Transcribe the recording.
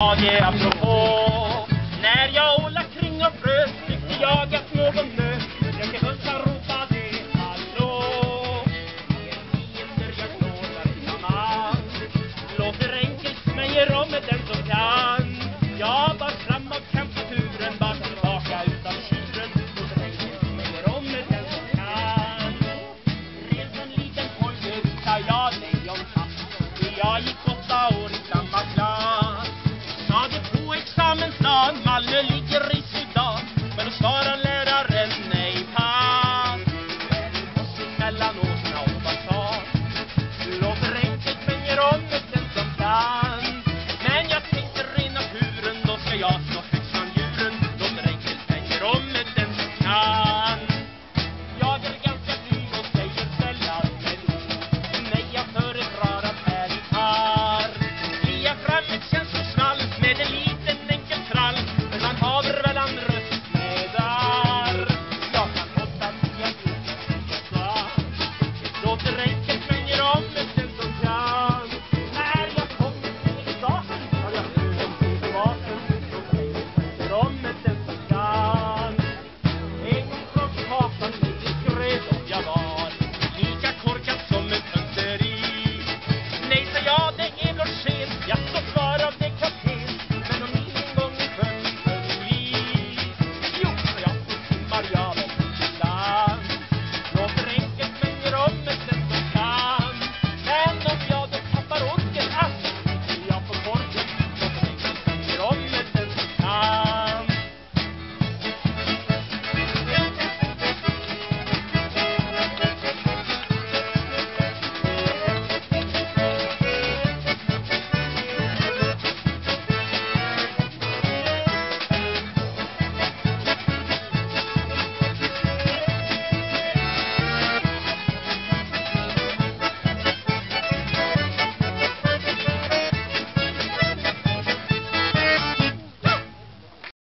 Vad det apropå. När jag ålade kring och frös Tyckte jag att någon nös Rökte hussar ropade hallå. Er fiender jag plågar innan allt Låter enkelt men ger om ett